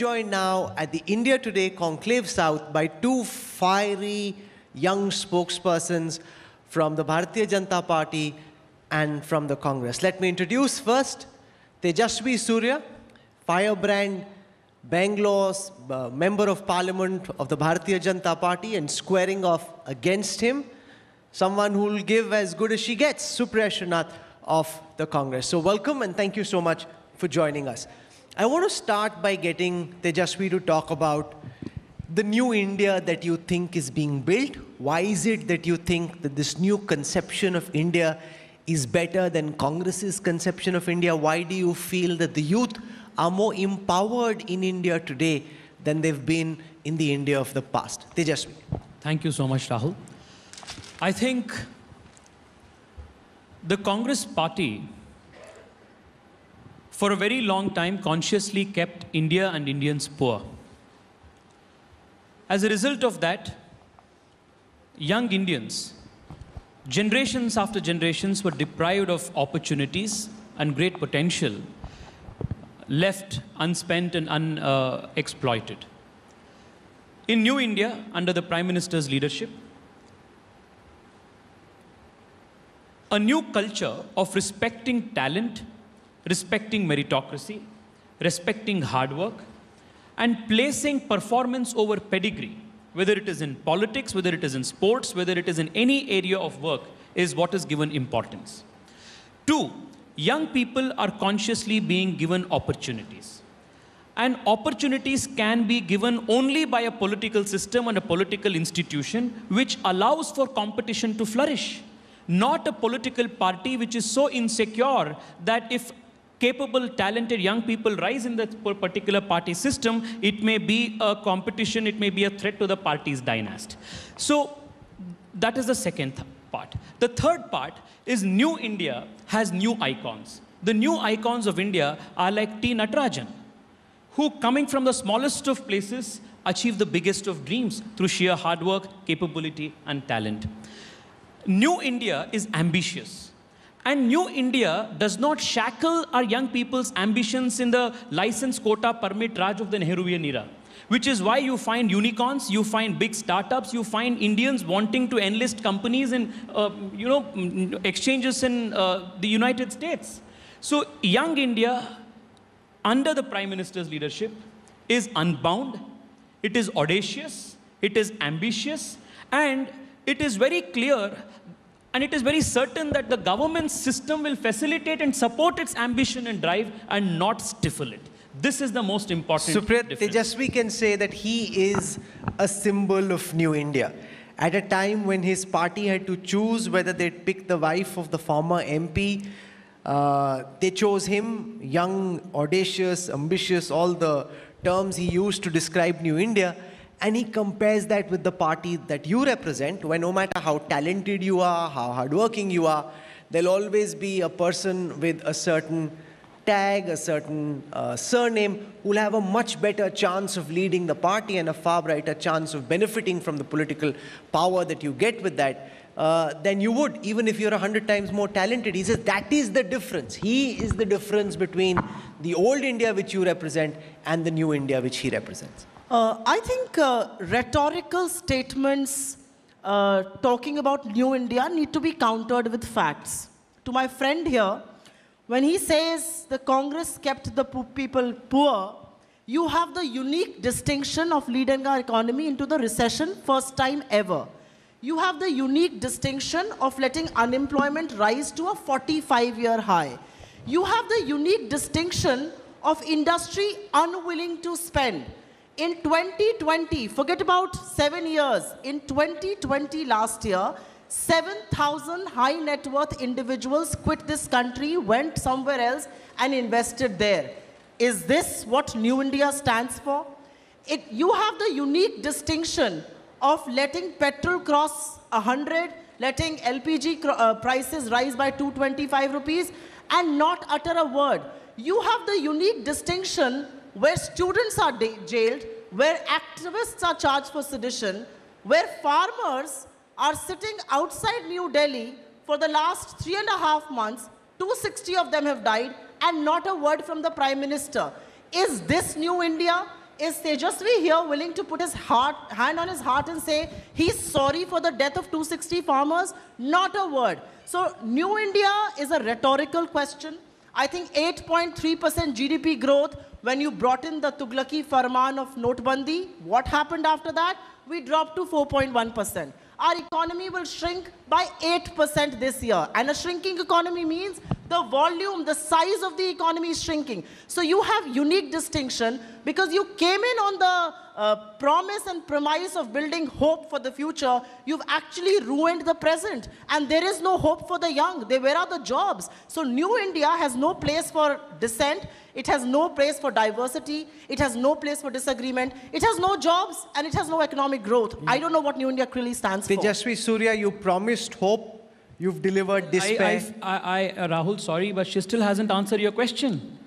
joined now at the India Today Conclave South by two fiery young spokespersons from the Bharatiya Janata Party and from the Congress. Let me introduce first Tejasvi Surya, firebrand Bangalore's uh, member of parliament of the Bharatiya Janata Party and squaring off against him, someone who will give as good as she gets, Supriya Shrinate of the Congress. So welcome and thank you so much for joining us. I want to start by getting Tejasvi to talk about the new India that you think is being built. Why is it that you think that this new conception of India is better than Congress's conception of India? Why do you feel that the youth are more empowered in India today than they've been in the India of the past? Tejasvi. Thank you so much, Rahul. I think the Congress party, for a very long time, consciously kept India and Indians poor. As a result of that, young Indians, generations after generations, were deprived of opportunities and great potential, left unspent and unexploited. In New India, under the Prime Minister's leadership, a new culture of respecting talent, respecting meritocracy, respecting hard work, and placing performance over pedigree, whether it is in politics, whether it is in sports, whether it is in any area of work, is what is given importance. Two, young people are consciously being given opportunities. And opportunities can be given only by a political system and a political institution which allows for competition to flourish not a political party which is so insecure that if capable, talented young people rise in that particular party system, it may be a competition, it may be a threat to the party's dynasty. So that is the second th part. The third part is New India has new icons. The new icons of India are like T. Natarajan, who coming from the smallest of places achieve the biggest of dreams through sheer hard work, capability, and talent. New India is ambitious. And New India does not shackle our young people's ambitions in the license quota permit Raj of the Nehruvian era. Which is why you find unicorns, you find big startups, you find Indians wanting to enlist companies in, uh, you know, exchanges in uh, the United States. So young India, under the Prime Minister's leadership, is unbound, it is audacious, it is ambitious, and it is very clear and it is very certain that the government system will facilitate and support its ambition and drive and not stifle it. This is the most important Supriya Tejasvi can say that he is a symbol of New India. At a time when his party had to choose whether they'd pick the wife of the former MP, uh, they chose him, young, audacious, ambitious, all the terms he used to describe New India and he compares that with the party that you represent, where no matter how talented you are, how hardworking you are, there'll always be a person with a certain tag, a certain uh, surname, who'll have a much better chance of leading the party and a far brighter chance of benefiting from the political power that you get with that. Uh, than you would, even if you're a hundred times more talented. He says that is the difference. He is the difference between the old India which you represent and the new India which he represents. Uh, I think uh, rhetorical statements uh, talking about New India need to be countered with facts. To my friend here, when he says the Congress kept the people poor, you have the unique distinction of leading our economy into the recession first time ever. You have the unique distinction of letting unemployment rise to a 45-year high. You have the unique distinction of industry unwilling to spend in 2020, forget about seven years, in 2020 last year, 7,000 high net worth individuals quit this country, went somewhere else and invested there. Is this what New India stands for? It, you have the unique distinction of letting petrol cross 100, letting LPG uh, prices rise by 225 rupees and not utter a word. You have the unique distinction where students are jailed, where activists are charged for sedition, where farmers are sitting outside New Delhi for the last three and a half months, 260 of them have died, and not a word from the Prime Minister. Is this New India? Is Tejasvi here willing to put his heart, hand on his heart and say he's sorry for the death of 260 farmers? Not a word. So, New India is a rhetorical question. I think 8.3% GDP growth when you brought in the Tughlaqi Farman of Notbandi. What happened after that? We dropped to 4.1%. Our economy will shrink by 8% this year. And a shrinking economy means the volume, the size of the economy is shrinking. So you have unique distinction because you came in on the uh, promise and premise of building hope for the future, you've actually ruined the present. And there is no hope for the young. They, where are the jobs? So New India has no place for dissent. It has no place for diversity. It has no place for disagreement. It has no jobs and it has no economic growth. I don't know what New India really stands for. Tejasvi Surya, you promised hope, you've delivered despair. I, I, I, uh, Rahul, sorry, but she still hasn't answered your question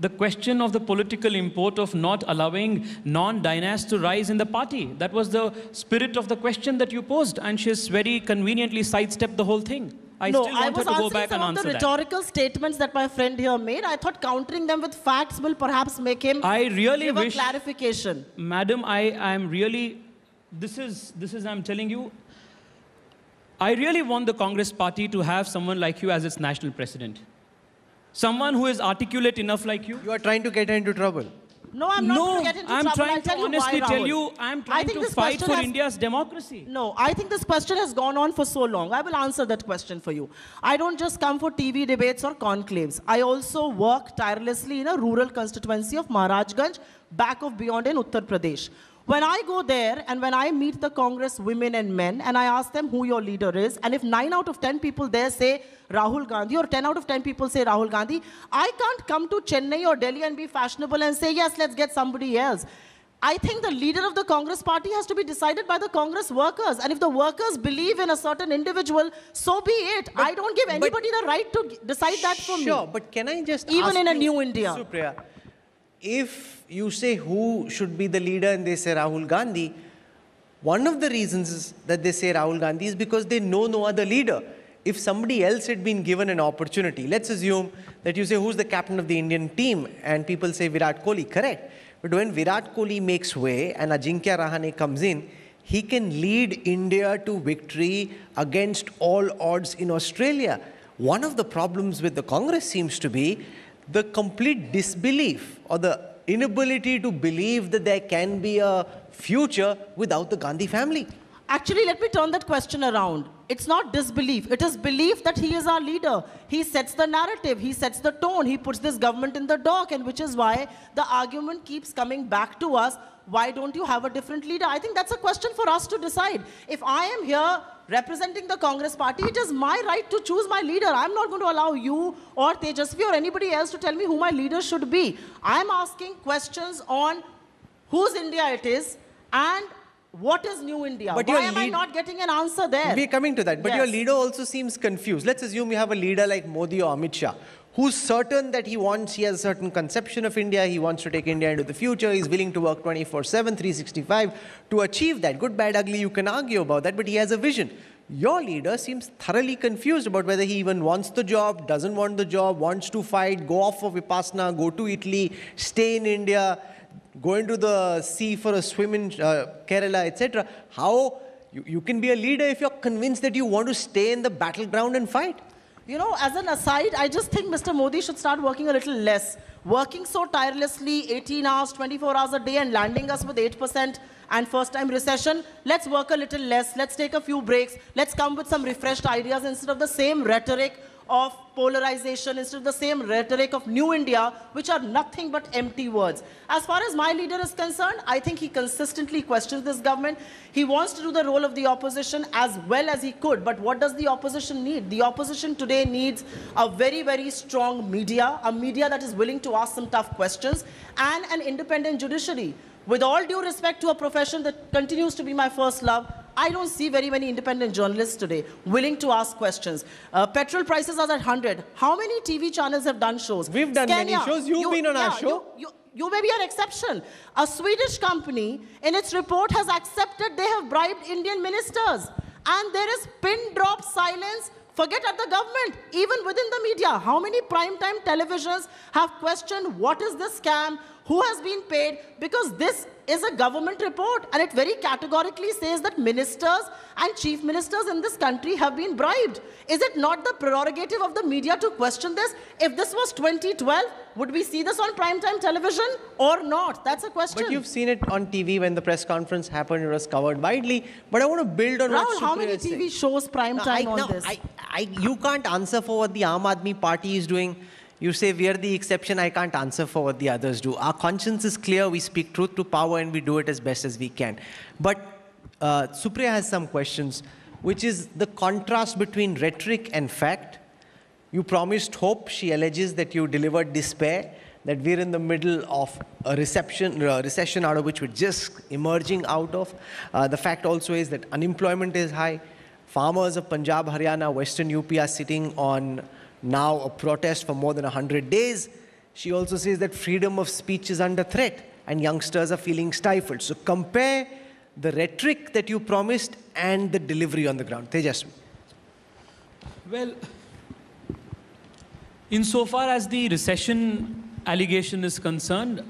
the question of the political import of not allowing non-dynasts to rise in the party. That was the spirit of the question that you posed, and she's very conveniently sidestepped the whole thing. I no, still want I was her to go back some and of the answer rhetorical that. statements that my friend here made. I thought countering them with facts will perhaps make him I really give wish- a clarification. Madam, I am really, this is, this is, I'm telling you, I really want the Congress party to have someone like you as its national president. Someone who is articulate enough like you. You are trying to get her into trouble. No, I'm not no, going to get into I'm trouble. trying I'll tell to you honestly why, tell you, I'm trying to fight for has- India's democracy. No, I think this question has gone on for so long. I will answer that question for you. I don't just come for TV debates or conclaves. I also work tirelessly in a rural constituency of Maharajganj, back of beyond in Uttar Pradesh. When I go there and when I meet the Congress women and men and I ask them who your leader is, and if 9 out of 10 people there say Rahul Gandhi or 10 out of 10 people say Rahul Gandhi, I can't come to Chennai or Delhi and be fashionable and say, yes, let's get somebody else. I think the leader of the Congress party has to be decided by the Congress workers. And if the workers believe in a certain individual, so be it. I don't give anybody the right to decide that for me. Sure, but can I just Even in a you, new India. Supriya, if you say who should be the leader and they say Rahul Gandhi, one of the reasons that they say Rahul Gandhi is because they know no other leader. If somebody else had been given an opportunity, let's assume that you say who's the captain of the Indian team and people say Virat Kohli, correct. But when Virat Kohli makes way and Ajinkya Rahane comes in, he can lead India to victory against all odds in Australia. One of the problems with the Congress seems to be the complete disbelief or the inability to believe that there can be a future without the Gandhi family. Actually, let me turn that question around. It's not disbelief. It is belief that he is our leader. He sets the narrative. He sets the tone. He puts this government in the dock, and which is why the argument keeps coming back to us. Why don't you have a different leader? I think that's a question for us to decide. If I am here representing the Congress party, it is my right to choose my leader. I'm not going to allow you or Tejasvi or anybody else to tell me who my leader should be. I'm asking questions on whose India it is and what is New India. But Why am I not getting an answer there? We're coming to that. But your leader also seems confused. Let's assume you have a leader like Modi or Amit Shah, who's certain that he wants, he has a certain conception of India, he wants to take India into the future, he's willing to work 24 7, 365 to achieve that. Good, bad, ugly, you can argue about that, but he has a vision. Your leader seems thoroughly confused about whether he even wants the job, doesn't want the job, wants to fight, go off for Vipassana, go to Italy, stay in India, go into the sea for a swim in uh, Kerala, etc. How you, you can be a leader if you're convinced that you want to stay in the battleground and fight. You know, as an aside, I just think Mr. Modi should start working a little less. Working so tirelessly, 18 hours, 24 hours a day, and landing us with 8% and first time recession. Let's work a little less. Let's take a few breaks. Let's come with some refreshed ideas instead of the same rhetoric of polarization, instead of the same rhetoric of New India, which are nothing but empty words. As far as my leader is concerned, I think he consistently questions this government. He wants to do the role of the opposition as well as he could. But what does the opposition need? The opposition today needs a very, very strong media, a media that is willing to ask some tough questions, and an independent judiciary. With all due respect to a profession that continues to be my first love, I don't see very many independent journalists today willing to ask questions. Uh, petrol prices are at 100. How many TV channels have done shows? We've done many shows. You've been on our show. You, you, you may be an exception. A Swedish company, in its report, has accepted they have bribed Indian ministers. And there is pin drop silence. Forget at the government, even within the media. How many primetime televisions have questioned what is this scam? who has been paid because this is a government report and it very categorically says that ministers and chief ministers in this country have been bribed. Is it not the prerogative of the media to question this? If this was 2012, would we see this on primetime television or not? That's a question. But you've seen it on TV when the press conference happened, it was covered widely. But I want to build on what Rahul, how many Supriya is saying. TV shows prime No, time I, on no, this? I, I, you can't answer for what the Aam Aadmi Party is doing. You say we are the exception. I can't answer for what the others do. Our conscience is clear. We speak truth to power and we do it as best as we can. But uh, Supriya has some questions, which is the contrast between rhetoric and fact. You promised hope. She alleges that you delivered despair, that we're in the middle of a reception, uh, recession out of which we're just emerging out of. Uh, the fact also is that unemployment is high. Farmers of Punjab, Haryana, Western UP are sitting on now a protest for more than 100 days. She also says that freedom of speech is under threat and youngsters are feeling stifled. So compare the rhetoric that you promised and the delivery on the ground. Tejasvi. Well, insofar as the recession allegation is concerned,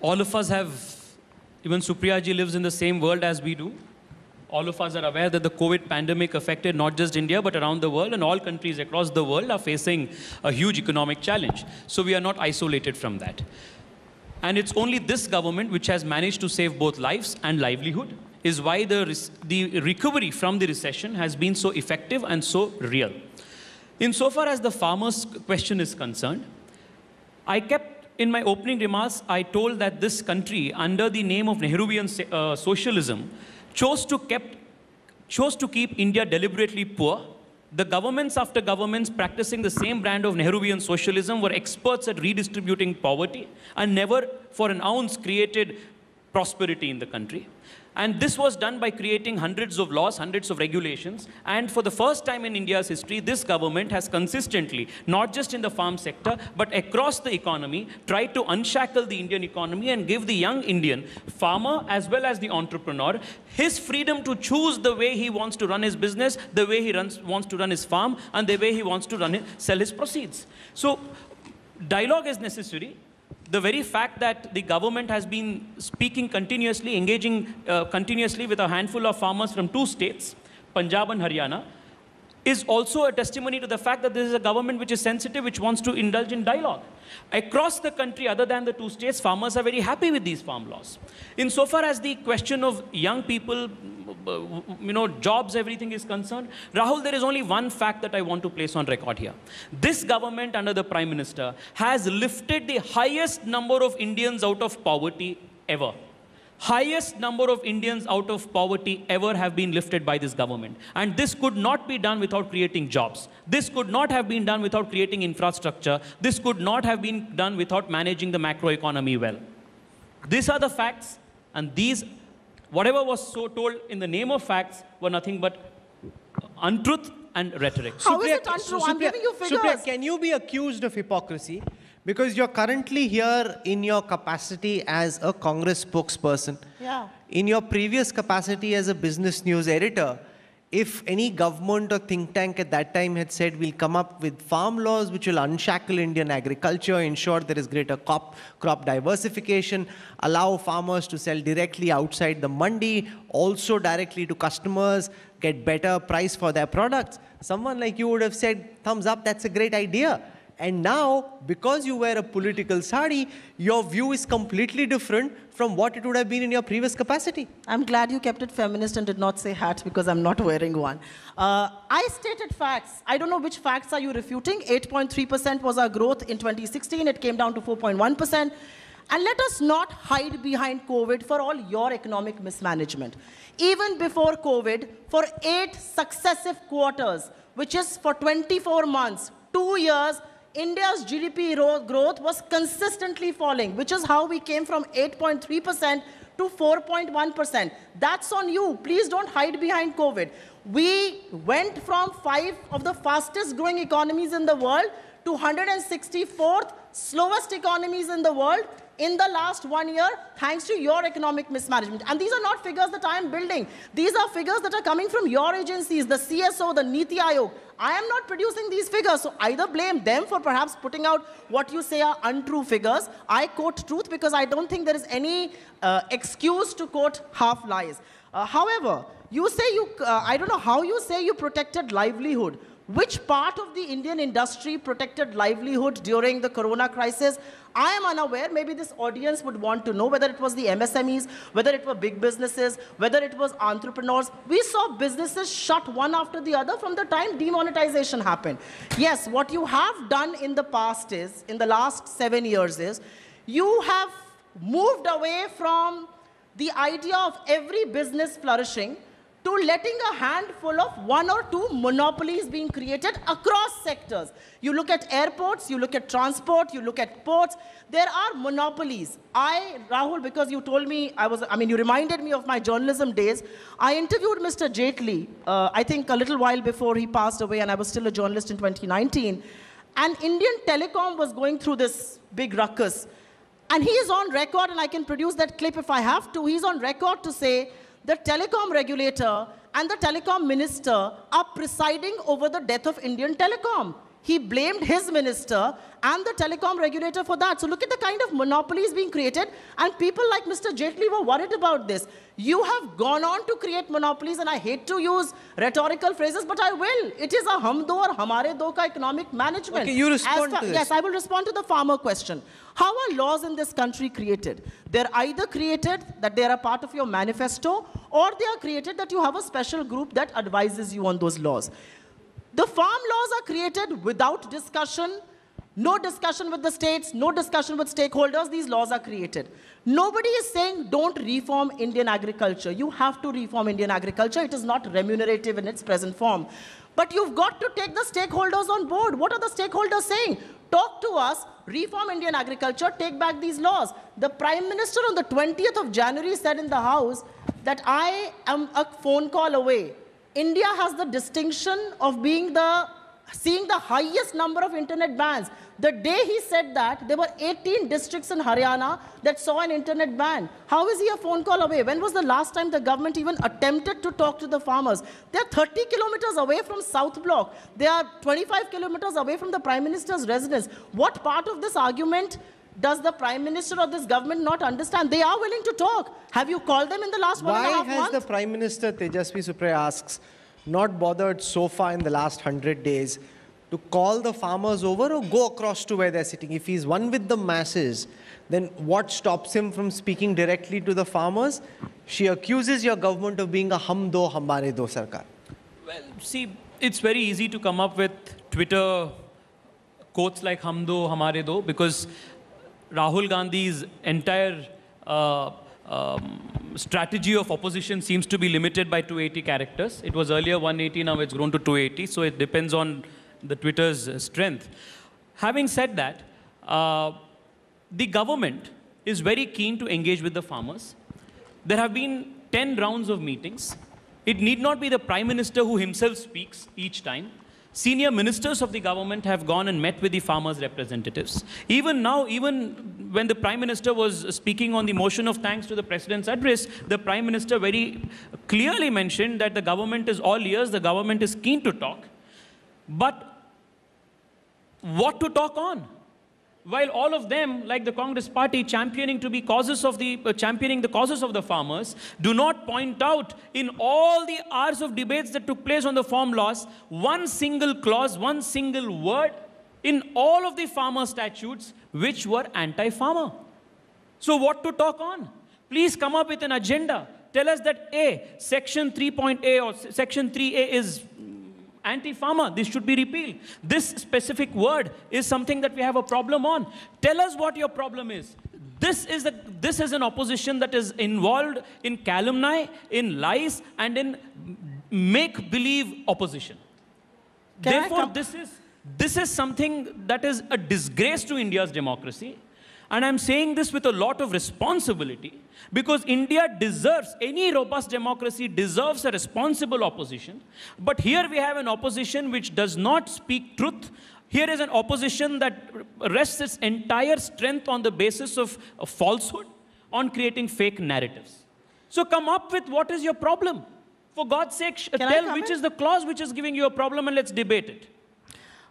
all of us have, even Supriya ji lives in the same world as we do. All of us are aware that the COVID pandemic affected not just India but around the world, and all countries across the world are facing a huge economic challenge. So we are not isolated from that. And it's only this government which has managed to save both lives and livelihood, is why the, the recovery from the recession has been so effective and so real. Insofar as the farmers' question is concerned, I kept, in my opening remarks, I told that this country, under the name of Nehruvian uh, socialism, chose to, kept, chose to keep India deliberately poor. The governments after governments practicing the same brand of Nehruvian socialism were experts at redistributing poverty and never for an ounce created prosperity in the country. And this was done by creating hundreds of laws, hundreds of regulations. And for the first time in India's history, this government has consistently, not just in the farm sector, but across the economy, tried to unshackle the Indian economy and give the young Indian farmer as well as the entrepreneur his freedom to choose the way he wants to run his business, the way he runs, wants to run his farm, and the way he wants to run sell his proceeds. So, dialogue is necessary the very fact that the government has been speaking continuously, engaging uh, continuously with a handful of farmers from two states, Punjab and Haryana, is also a testimony to the fact that this is a government which is sensitive, which wants to indulge in dialogue. Across the country, other than the two states, farmers are very happy with these farm laws. Insofar as the question of young people, you know, jobs, everything is concerned, Rahul, there is only one fact that I want to place on record here. This government, under the Prime Minister, has lifted the highest number of Indians out of poverty ever highest number of Indians out of poverty ever have been lifted by this government. And this could not be done without creating jobs. This could not have been done without creating infrastructure. This could not have been done without managing the macroeconomy well. These are the facts, and these, whatever was so told in the name of facts, were nothing but untruth and rhetoric. How is Supriya, it untrue? Su- I'm giving you Supriya, figures. can you be accused of hypocrisy? Because you're currently here in your capacity as a Congress spokesperson. Yeah. In your previous capacity as a business news editor, if any government or think tank at that time had said we'll come up with farm laws which will unshackle Indian agriculture, ensure there is greater crop, crop diversification, allow farmers to sell directly outside the mandi, also directly to customers, get better price for their products, someone like you would have said, thumbs up, that's a great idea. And now, because you wear a political sari, your view is completely different from what it would have been in your previous capacity. I'm glad you kept it feminist and did not say hat because I'm not wearing one. Uh, I stated facts. I don't know which facts are you refuting. 8.3% was our growth in 2016. It came down to 4.1%. And let us not hide behind COVID for all your economic mismanagement. Even before COVID, for eight successive quarters, which is for 24 months, two years, India's GDP growth was consistently falling, which is how we came from 8.3% to 4.1%. That's on you. Please don't hide behind COVID. We went from five of the fastest growing economies in the world to 164th slowest economies in the world in the last one year thanks to your economic mismanagement. And these are not figures that I am building. These are figures that are coming from your agencies, the CSO, the Niti Aayog. I am not producing these figures. So either blame them for perhaps putting out what you say are untrue figures. I quote truth because I don't think there is any uh, excuse to quote half lies. Uh, however, you say you, uh, I don't know how you say you protected livelihood. Which part of the Indian industry protected livelihood during the corona crisis? I am unaware. Maybe this audience would want to know whether it was the MSMEs, whether it were big businesses, whether it was entrepreneurs. We saw businesses shut one after the other from the time demonetization happened. Yes, what you have done in the past is, in the last seven years, is you have moved away from the idea of every business flourishing to letting a handful of one or two monopolies being created across sectors. You look at airports, you look at transport, you look at ports, there are monopolies. I, Rahul, because you told me, I was, I mean, you reminded me of my journalism days. I interviewed Mr. Jaitley, uh, I think a little while before he passed away, and I was still a journalist in 2019. And Indian Telecom was going through this big ruckus. And he is on record, and I can produce that clip if I have to. He's on record to say the telecom regulator and the telecom minister are presiding over the death of Indian telecom. He blamed his minister and the telecom regulator for that. So look at the kind of monopolies being created, and people like Mr. Jaitley were worried about this. You have gone on to create monopolies, and I hate to use rhetorical phrases, but I will. It is a hum do or hamare do ka economic management. Okay, you respond to this. Yes, I will respond to the farmer question. How are laws in this country created? They're either created that they are a part of your manifesto, or they are created that you have a special group that advises you on those laws. The farm laws are created without discussion, no discussion with the states, no discussion with stakeholders. These laws are created. Nobody is saying don't reform Indian agriculture. You have to reform Indian agriculture. It is not remunerative in its present form. But you've got to take the stakeholders on board. What are the stakeholders saying? Talk to us, reform Indian agriculture, take back these laws. The Prime Minister on the 20th of January said in the House that I am a phone call away India has the distinction of being the seeing the highest number of internet bans. The day he said that, there were 18 districts in Haryana that saw an internet ban. How is he a phone call away? When was the last time the government even attempted to talk to the farmers? They're 30 kilometers away from South Block. They are 25 kilometers away from the Prime Minister's residence. What part of this argument does the Prime Minister or this government not understand? They are willing to talk. Have you called them in the last one Why and a half has months? the Prime Minister, Tejasvi Supriya asks, not bothered so far in the last 100 days to call the farmers over or go across to where they're sitting? If he's one with the masses, then what stops him from speaking directly to the farmers? She accuses your government of being a hum do hamare do sarkar. Well, see, it's very easy to come up with Twitter quotes like hum do, hamare do, because Rahul Gandhi's entire uh, um, strategy of opposition seems to be limited by 280 characters. It was earlier 180, now it's grown to 280, so it depends on the Twitter's uh, strength. Having said that, uh, the government is very keen to engage with the farmers. There have been 10 rounds of meetings. It need not be the Prime Minister who himself speaks each time. Senior ministers of the government have gone and met with the farmers' representatives. Even now, even when the Prime Minister was speaking on the motion of thanks to the President's address, the Prime Minister very clearly mentioned that the government is all ears, the government is keen to talk. But what to talk on? While all of them, like the Congress party, championing to be causes of the uh, championing the causes of the farmers, do not point out in all the hours of debates that took place on the farm laws one single clause, one single word in all of the farmer statutes which were anti-farmer. So what to talk on? Please come up with an agenda. Tell us that A, section 3.A or section 3A is anti-farmer. This should be repealed. This specific word is something that we have a problem on. Tell us what your problem is. This is, a, this is an opposition that is involved in calumny, in lies, and in make-believe opposition. Can Therefore, this is, this is something that is a disgrace to India's democracy. And I'm saying this with a lot of responsibility because India deserves, any robust democracy deserves a responsible opposition. But here we have an opposition which does not speak truth Here is an opposition that rests its entire strength on the basis of, falsehood, on creating fake narratives. So come up with what is your problem. For God's sake, Can tell which in? is the clause which is giving you a problem and let's debate it.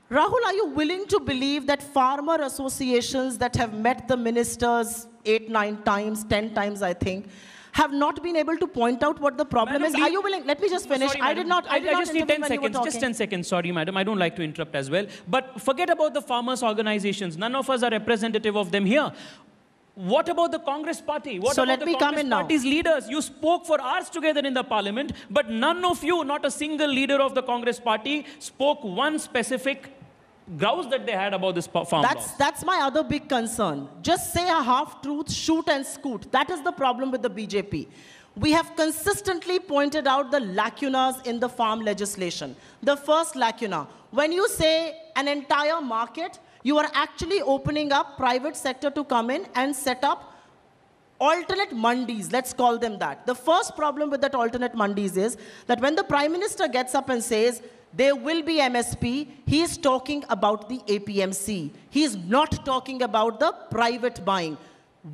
Rahul, are you willing to believe that farmer associations that have met the ministers eight, nine times, ten times, I think, have not been able to point out what the problem Madam, is? Are you- willing? Let me just finish. sorry, I did not. I, did not just need 10 when you were seconds. Just 10 seconds. Sorry, madam. I don't like to interrupt as well. But forget about the farmers' organizations. None of us are representative of them here. What about the Congress party? What So about let the me come Congress in now. party's leaders? You spoke for hours together in the parliament, but none of you, not a single leader of the Congress party, spoke one specific grouse that they had about this farm That's, that's my other big concern. Just say a half truth, shoot and scoot. That is the problem with the BJP. We have consistently pointed out the lacunas in the farm legislation. The first lacuna, when you say an entire market, you are actually opening up private sector to come in and set up alternate mandis, let's call them that. The first problem with that alternate mandis is that when the prime minister gets up and says there will be MSP, he is talking about the APMC. He is not talking about the private buying.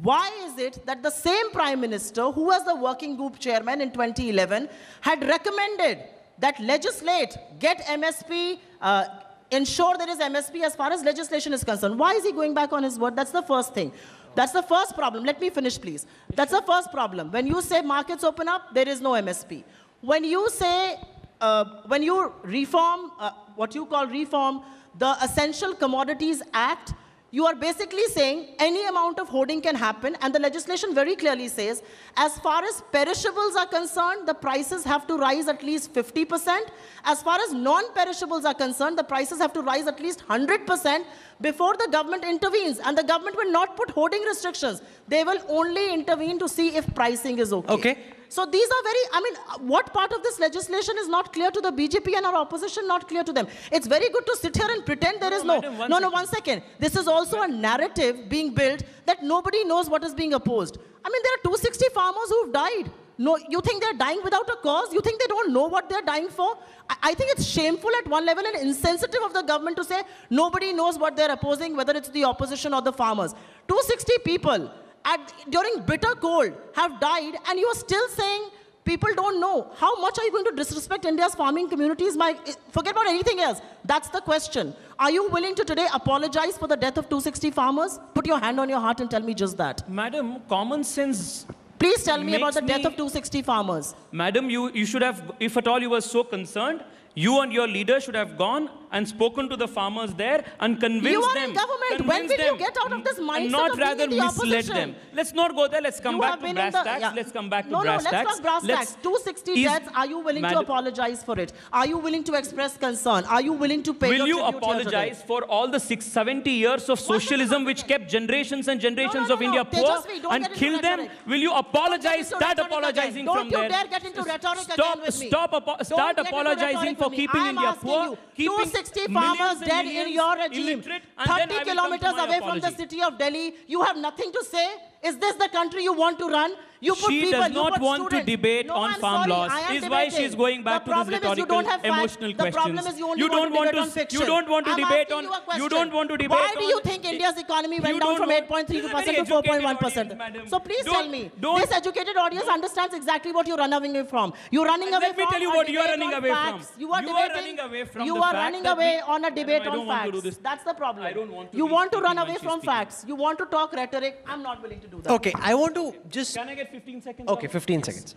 Why is it that the same prime minister, who was the working group chairman in 2011, had recommended that legislate, get MSP, uh, ensure there is MSP as far as legislation is concerned. Why is he going back on his word? That's the first thing. That's the first problem. Let me finish, please. That's the first problem. When you say markets open up, there is no MSP. When you say, uh, when you reform, uh, what you call reform, the Essential Commodities Act, you are basically saying any amount of hoarding can happen, and the legislation very clearly says, as far as perishables are concerned, the prices have to rise at least 50%. As far as non-perishables are concerned, the prices have to rise at least 100% before the government intervenes. And the government will not put hoarding restrictions. They will only intervene to see if pricing is okay. Okay. So these are very, I mean, uh, what part of this legislation is not clear to the BJP and our opposition not clear to them? It's very good to sit here and pretend there is No, no. madam, no, no, second. one second. This is also a narrative being built that nobody knows what is being opposed. I mean, there are 260 farmers who've died. No, you think they're dying without a cause? You think they don't know what they're dying for? I, I think it's shameful at one level and insensitive of the government to say nobody knows what they're opposing, whether it's the opposition or the farmers. 260 people at, during bitter cold have died, and you are still saying people don't know. How much are you going to disrespect India's farming communities? My, forget about anything else. That's the question. Are you willing to today apologize for the death of 260 farmers? Put your hand on your heart and tell me just that. Madam, common sense. Please tell me about the death me- of 260 farmers. Madam, you, you should have, if at all you were so concerned, you and your leader should have gone and spoken to the farmers there and convinced them. You are them. in government. When will you get out of this mindset not of being rather in the misled opposition? them. Let's not go there. Let's come You back to brass the, tacks. yeah. Let's come back to no, brass no, tacks. let's talk brass Let's- tacks. 260 is- deaths. Are you willing to apologize for it? Are you willing to express concern? Are you willing to pay Will you tribute here today? apologize for all the six, 70 years of socialism which kept generations and generations no, of no, India no. poor and killed them? Will you apologize? Start apologizing again. Don't you dare get into rhetoric stop, again with me. Stop, start apologizing for keeping India poor, keeping 260 millions farmers dead in your regime, illiterate, and then 30 I will come to kilometers away from the city of Delhi. You have nothing to say? Is this the country you want to run? You put She people, does not want to debate no, on I'm farm sorry, laws. Is why debating. she's going back the to this problem you rhetorical, don't have emotional The problem questions. is you only You want don't to want debate to- you don't want to I'm debate on- you you don't want to debate Why do you think India's economy went down from want- 8.32% This is a to 4.1%? educated So please tell me, this educated audience understands exactly what you're running away from. You're running away let me from tell you what you are running away from. facts. You are debating. running away from You are running away on a debate on want facts. That's the problem. I don't want to You want to run away from facts. You want to talk rhetoric. I'm not willing to do that. Okay, I want to just. Can I get 15 seconds? Okay, Rahul? 15 seconds.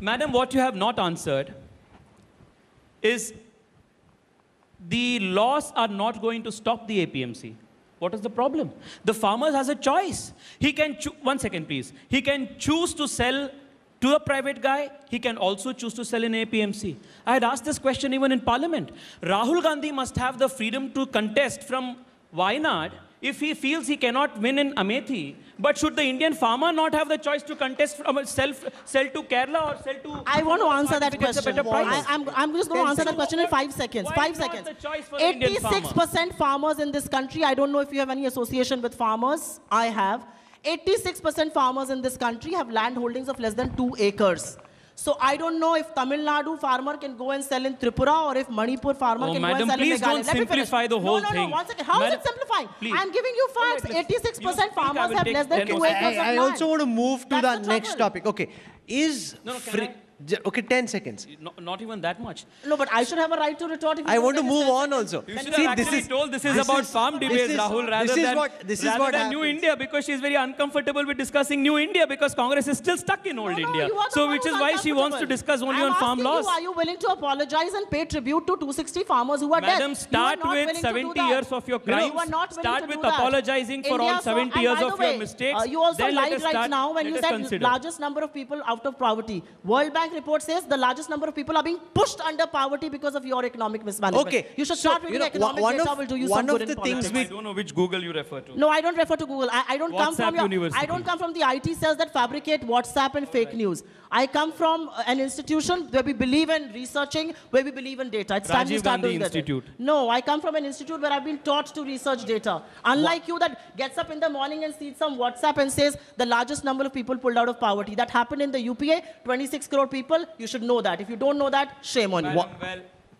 Madam, what you have not answered is the laws are not going to stop the APMC. What is the problem? The farmer has a choice. He can choo- one second, please. He can choose to sell to a private guy. He can also choose to sell in APMC. I had asked this question even in Parliament. Rahul Gandhi must have the freedom to contest from Wayanad if he feels he cannot win in Amethi. But should the Indian farmer not have the choice to contest um, from a self sell to Kerala or sell to? I want to answer that If he gets a question. I, am I'm just going to answer that question in five seconds. Why Five seconds. the choice for Indian farmer? 86% farmers in this country, I don't know if you have any association with farmers. I have. 86% farmers in this country have land holdings of less than two acres. So I don't know if Tamil Nadu farmer can go and sell in Tripura or if Manipur farmer Oh, can madam, go and sell please in Meghalaya. don't Let me finish. simplify the whole no, no, thing. No, one second. How is Madam, it simplifying? please. I'm giving you facts. 86% you speak, farmers have less than two seconds. acres of I, I also want to move to That's the, the next topic. Okay, is No, no, can free- j- okay 10 seconds. No, not even that much. No, but I should have a right to retort if I want to move on also. You should See, have this actually is- told this is this about is- farm this debates, is- Rahul, rather this is than, what- this is rather what than New. India because she's very uncomfortable with discussing New India because Congress is still stuck in old No, no, India. you are the So which is why she wants to discuss only I'm on farm asking laws. You, are you willing to apologize and pay tribute to 260 farmers who are dead? Madam, start with willing to do 70 years of your You know, crimes. you are not Start with apologizing for all 70 years of your mistakes. Uh, you also Then let lied right now when you said largest number of people out of poverty. World Bank report says the largest number of people are being pushed under poverty because of your economic mismanagement. Okay, You should so, start you reading know, economic one data of- will do you one some of good the in things politics. I don't know which Google you refer to. No, I don't refer to Google. I, I don't come from your, University. I don't come from the IT cells that fabricate WhatsApp and fake news. I come from uh, an institution where we believe in researching, where we believe in data. It's time we Rajiv start Gandhi doing that. Institute. No, I come from an institute where I've been taught to research data. Unlike you that gets up in the morning and sees some WhatsApp and says the largest number of people pulled out of poverty. That happened in the UPA, 26 crore people. You should know that. If you don't know that, shame on you. Well,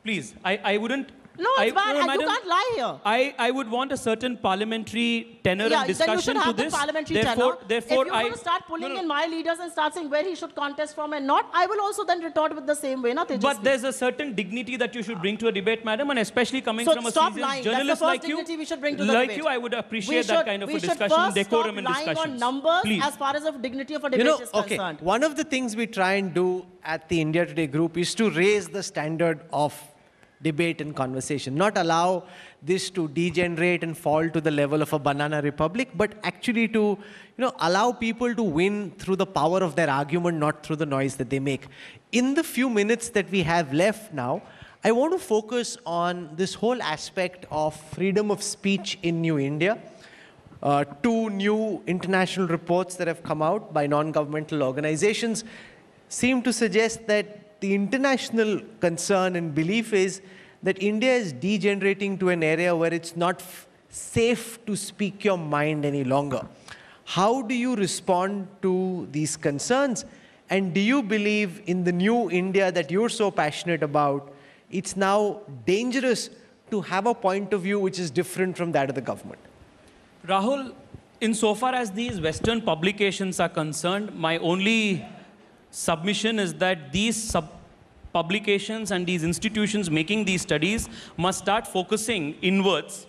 please, I, I wouldn't. No, it's I, bad. no, madam, you can't lie here. I, I would want a certain parliamentary tenor Yeah, and then you discussion should have to the this. parliamentary therefore, tenor. therefore, if you I want to start pulling no, no. in my leaders and start saying where he should contest from and not, I will also then retort with the same way, na, But there's a certain dignity that you should bring to a debate, madam, and especially coming So from a seasoned lying. That's the journalist first like you. dignity we should bring to the like debate. you, I would appreciate should- that kind of a discussion, first decorum stop and lying on numbers Please. as far as the dignity of a debate You know, is okay, concerned. one of the things we try and do at the India Today group is to raise the standard of debate and conversation, not allow this to degenerate and fall to the level of a banana republic, but actually to, you know, allow people to win through the power of their argument, not through the noise that they make. In the few minutes that we have left now, I want to focus on this whole aspect of freedom of speech in New India. Uh, two new international reports that have come out by non-governmental organizations seem to suggest that the international concern and belief is that India is degenerating to an area where it's not safe to speak your mind any longer. How do you respond to these concerns? And do you believe in the new India that you're so passionate about? It's now dangerous to have a point of view which is different from that of the government. Rahul, insofar as these Western publications are concerned, my only submission is that these publications and these institutions making these studies must start focusing inwards,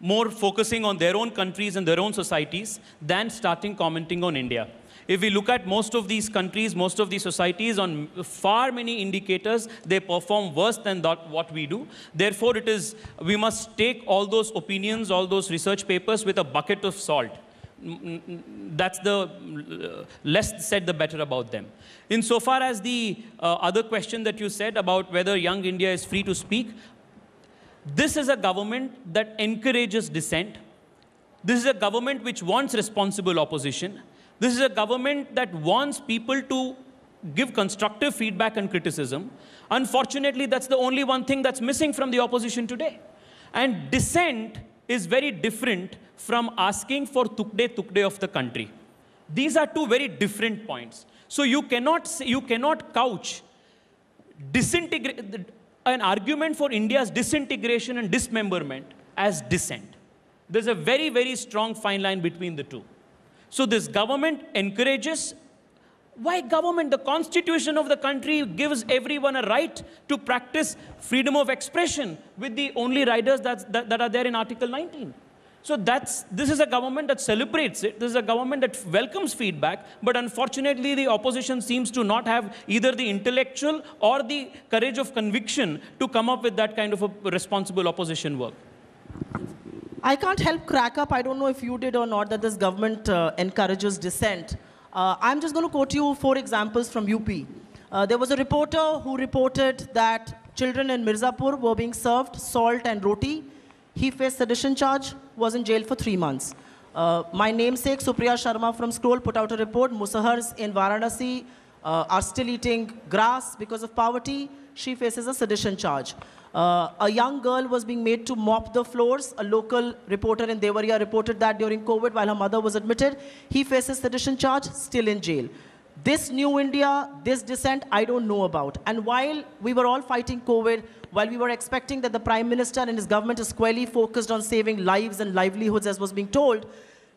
more focusing on their own countries and their own societies than starting commenting on India. If we look at most of these countries, most of these societies, on far many indicators, they perform worse than that, what we do. Therefore, it is, we must take all those opinions, all those research papers with a bucket of salt. That's the less said, the better about them. Insofar as the uh, other question that you said about whether young India is free to speak, this is a government that encourages dissent. This is a government which wants responsible opposition. This is a government that wants people to give constructive feedback and criticism. Unfortunately, that's the only one thing that's missing from the opposition today. And dissent is very different from asking for tukde tukde of the country. These are two very different points. So you cannot, you cannot couch an argument for India's disintegration and dismemberment as dissent. There's a very, very strong fine line between the two. So this government encourages. Why government? The constitution of the country gives everyone a right to practice freedom of expression with the only riders that, that are there in Article 19. So that's, this is a government that celebrates it. This is a government that welcomes feedback. But unfortunately, the opposition seems to not have either the intellectual or the courage of conviction to come up with that kind of a responsible opposition work. I can't help crack up. I don't know if you did or not that this government uh, encourages dissent. Uh, I'm just going to quote you four examples from UP. Uh, there was a reporter who reported that children in Mirzapur were being served salt and roti. He faced sedition charge, was in jail for three months. Uh, my namesake, Supriya Sharma from Scroll, put out a report. Musahars in Varanasi uh, are still eating grass because of poverty. She faces a sedition charge. Uh, a young girl was being made to mop the floors. A local reporter in Devariya reported that during COVID while her mother was admitted. He faces sedition charge, still in jail. This new India, this dissent, I don't know about. And while we were all fighting COVID, while we were expecting that the Prime Minister and his government is squarely focused on saving lives and livelihoods, as was being told,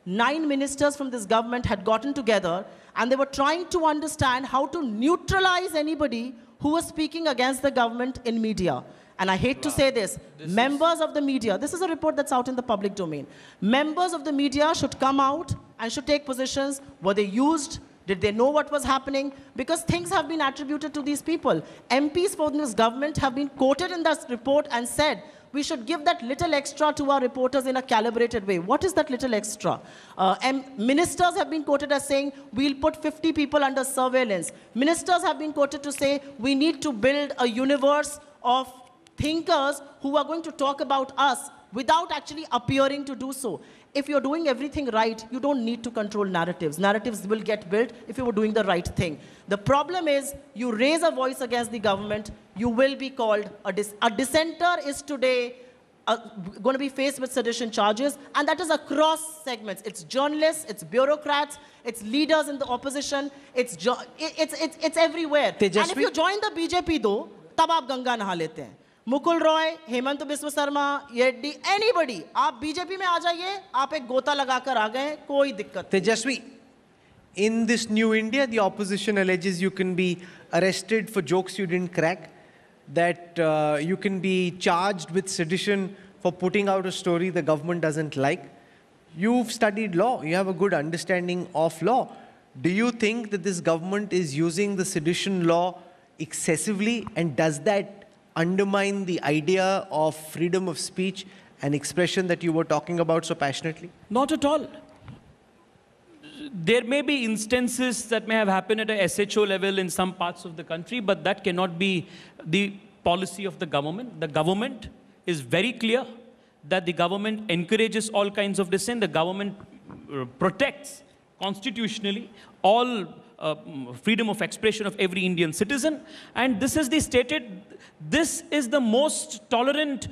nine ministers from this government had gotten together and they were trying to understand how to neutralize anybody who was speaking against the government in media. And I hate to say this, members of the media, this is a report that's out in the public domain. Members of the media should come out and should take positions. Were they used? Did they know what was happening? Because things have been attributed to these people. MPs for this government have been quoted in that report and said, we should give that little extra to our reporters in a calibrated way. What is that little extra? Uh, and ministers have been quoted as saying, we'll put 50 people under surveillance. Ministers have been quoted to say, we need to build a universe of thinkers who are going to talk about us without actually appearing to do so. If you're doing everything right, you don't need to control narratives. Narratives will get built if you were doing the right thing. The problem is, you raise a voice against the government, you will be called a, dis- a dissenter is today uh, going to be faced with sedition charges, and that is across segments. It's journalists, it's bureaucrats, it's leaders in the opposition, it's, jo- it- it's, it's, it's everywhere. And if Tejasvi? you join the BJP though, तब आप गंगा नहा लेते हैं Mukul Roy, Hemant Biswa Sarma Reddy any आप BJP में आ जाइए, आप एक गोता लगाकर आ गए, कोई दिक्कत Tejashwi in this new India the opposition alleges you can be arrested for jokes you don't crack that you can be charged with sedition for putting out a story the government doesn't like you studied law you have a good understanding of law do you think this government is using the sedition law excessively and does that undermine the idea of freedom of speech and expression that you were talking about so passionately? Not at all. There may be instances that may have happened at a SHO level in some parts of the country, but that cannot be the policy of the government. The government is very clear that the government encourages all kinds of dissent. The government uh, protects constitutionally all uh, freedom of expression of every Indian citizen. And this is the stated, this is the most tolerant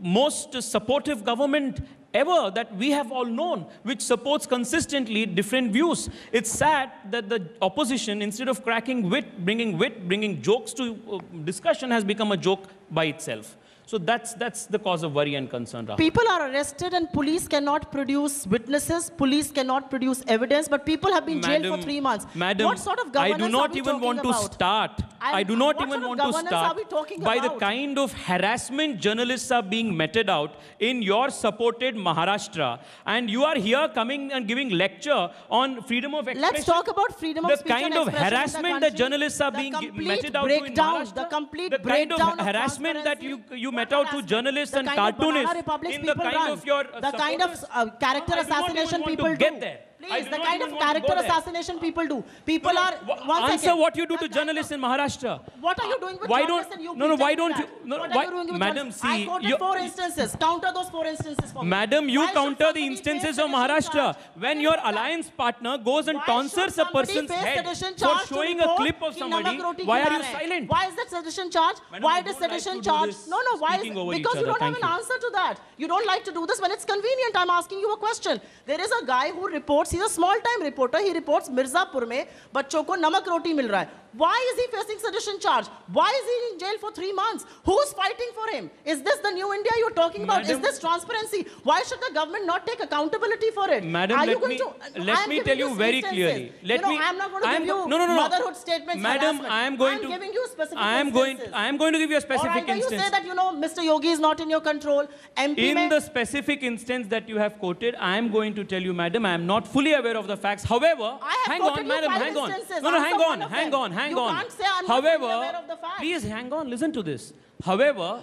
most supportive government ever that we have all known, which supports consistently different views. It's sad that the opposition, instead of cracking wit, bringing wit, bringing jokes to uh, discussion, has become a joke by itself. So that's, that's the cause of worry and concern, Rahul. People are arrested and police cannot produce witnesses, police cannot produce evidence, but people have been jailed for three months. Madam, what sort of I do not are we even want to start. I'm- I do not even sort of want to governance start are we talking by the kind of harassment journalists are being meted out in your supported Maharashtra, and you are here coming and giving lecture on freedom of expression. Let's talk about freedom of the speech kind and of expression in the harassment that journalists are The being meted out to in Maharashtra. the complete the kind breakdown of of harassment that you you met out to journalists and kind of banana cartoonists in the kind of your uh, the kind of uh, character I do not even assassination people get do. Please, the kind of character assassination people do. People no, no, are. One answer second. what you do to journalists in Maharashtra. What are you doing with why don't, you No, no, why don't you? No, what why, are you doing with Madam, see, I quoted four instances. Counter those four instances for Madam, you counter the instances of Maharashtra when your alliance partner goes and tonsors a person's head for showing a clip of somebody. Why are you silent? Why is that sedition charge? Why does sedition charge? No, no, why? Because you don't have an answer to that. You don't like to do this when it's convenient. I'm asking you a question. There is a guy who reports He's a small-time reporter. He reports Mirzapur में बच्चों को नमक रोटी मिल रहा है. Why is he facing sedition charge? Why is he in jail for three months? Who's fighting for him? Is this the new India you're talking about? Is this transparency? Why should the government not take accountability for it? Madam, Are let going me- to, let me tell you very clearly. Let you know, me- I'm not going to I give you no, no, no, no. motherhood statements. Madam, harassment. I am going I'm to giving you specific I am going instances. I am going to give you a All specific right, when you say that you know Mr. Yogi is not in your control, MP In mein- the specific instance that you have quoted, I am going to tell you, madam, I am not fully aware of the facts. However, hang on, madam, hang on. No, no, Answer hang on, hang on, hang You on. can't say I'm not However, aware of the facts. please hang on, listen to this. However,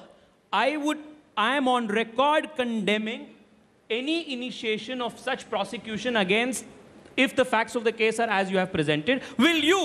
I would, I am on record condemning any initiation of such prosecution against if the facts of the case are as you have presented will you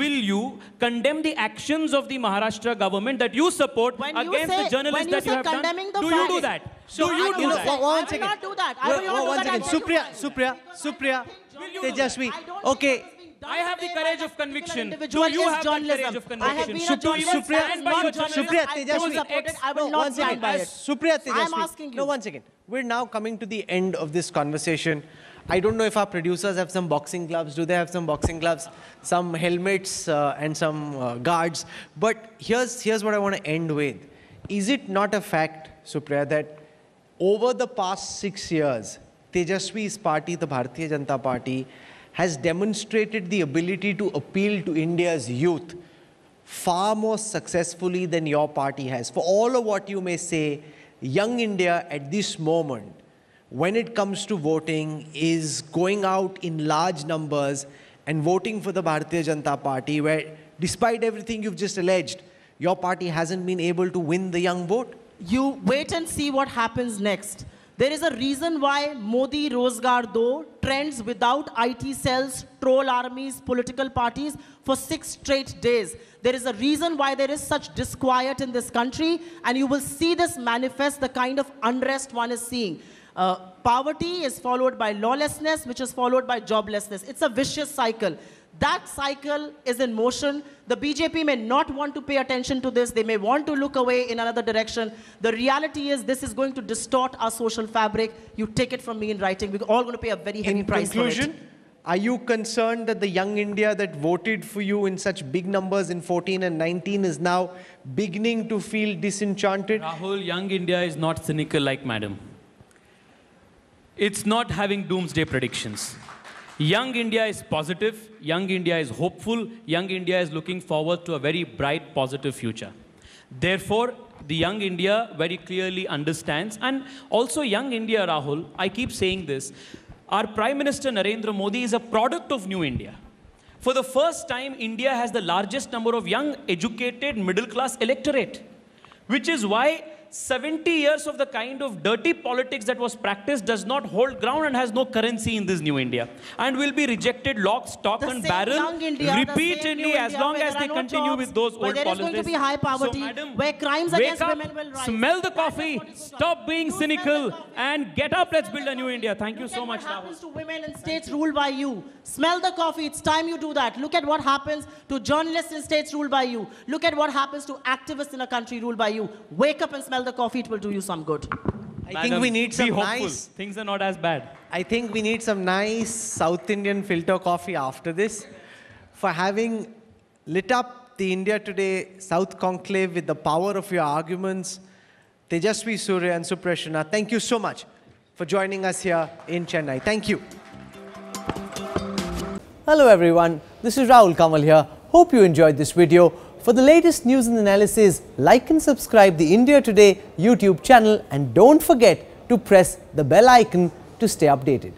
will you condemn the actions of the maharashtra government that you support When you against say- the journalists you that you have done condemning the do you do facts- that So do you will do not that say- One- one I will not do that. I Wait, will not do that. I'll tell Supriya. Supriya, Supriya, Will you do Tejasvi. that? I Okay. Think what's being done I have the courage of conviction. Do you have journalism. courage of I have conviction? been a Sup- journalist Supriya, as stand by not your journalist. Supriya, I don't Tejasvi. support it. I will No, not stand by it. Supriya I'm asking you. No, one second. We're now coming to the end of this conversation. I don't know if our producers have some boxing gloves. Do they have some boxing gloves? Some helmets uh, and some uh, guards. But here's, here's what I want to end with. Is it not a fact, Supriya, that over the past six years, Tejasvi's party, the Bharatiya Janata Party, has demonstrated the ability to appeal to India's youth far more successfully than your party has. For all of what you may say, young India at this moment, when it comes to voting, is going out in large numbers and voting for the Bharatiya Janata Party, where despite everything you've just alleged, your party hasn't been able to win the young vote. You wait and see what happens next. There is a reason why Modi Rozgar Do trends without IT cells, troll armies, political parties for six straight days. There is a reason why there is such disquiet in this country, and you will see this manifest the kind of unrest one is seeing. Uh, poverty is followed by lawlessness, which is followed by joblessness. It's a vicious cycle. That cycle is in motion. The BJP may not want to pay attention to this. They may want to look away in another direction. The reality is this is going to distort our social fabric. You take it from me in writing. We're all going to pay a very heavy In price conclusion, for it. are you concerned that the young India that voted for you in such big numbers in 14 and 19 is now beginning to feel disenchanted? Rahul, young India is not cynical like madam. It's not having doomsday predictions. Young India is positive, young India is hopeful, young India is looking forward to a very bright, positive future. Therefore, the young India very clearly understands, and also young India, Rahul, I keep saying this, our Prime Minister Narendra Modi is a product of New India. For the first time, India has the largest number of young, educated, middle class electorate, which is why 70 years of the kind of dirty politics that was practiced does not hold ground and has no currency in this new India and will be rejected lock, stock, The and barrel India, repeatedly as India long as they no continue jobs, with those old there is policies. going to be high poverty, so, madam, where crimes against up, women will rise. Smell the coffee, what is going on. stop being You cynical, and get up. Let's build a new India. Thank you so much, what happens to women in states ruled by you. Smell the coffee. It's time you do that. Look at what happens to journalists in states ruled by you. Look at what happens to activists in a country ruled by you. Wake up and smell the coffee. It will do you some good. I Madam, think we need some nice. Things are not as bad. I think we need some nice South Indian filter coffee after this for having lit up the India Today South Conclave with the power of your arguments. Tejasvi Surya and Supriya Shrinate, thank you so much for joining us here in Chennai. Thank you. Hello everyone, this is Rahul Kanwal here. Hope you enjoyed this video. For the latest news and analysis, like and subscribe the India Today YouTube channel and don't forget to press the bell icon to stay updated.